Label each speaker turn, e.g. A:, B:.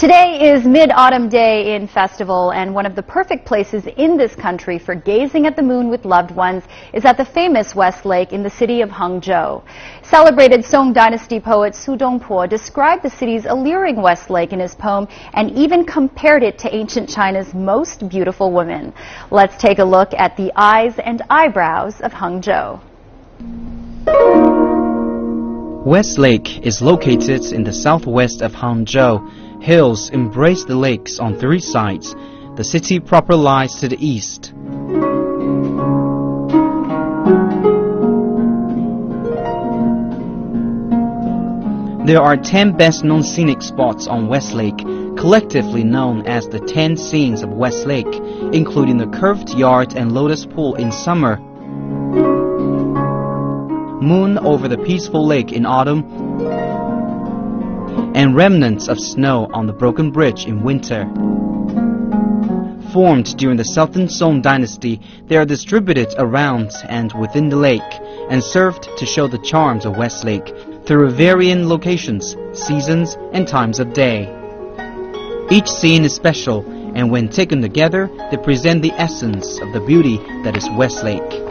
A: Today is Mid-Autumn Day in Festival, and one of the perfect places in this country for gazing at the moon with loved ones is at the famous West Lake in the city of Hangzhou. Celebrated Song Dynasty poet Su Dongpo described the city's alluring West Lake in his poem and even compared it to ancient China's most beautiful woman. Let's take a look at the eyes and eyebrows of Hangzhou.
B: West Lake is located in the southwest of Hangzhou Hills embrace the lakes on three sides. The city proper lies to the east. There are 10 best-known scenic spots on West Lake, collectively known as the 10 scenes of West Lake, including the curved yard and lotus pool in summer, moon over the peaceful lake in autumn, and remnants of snow on the broken bridge in winter. Formed during the Southern Song dynasty, they are distributed around and within the lake and served to show the charms of West Lake through varying locations, seasons, and times of day. Each scene is special, and when taken together, they present the essence of the beauty that is West Lake.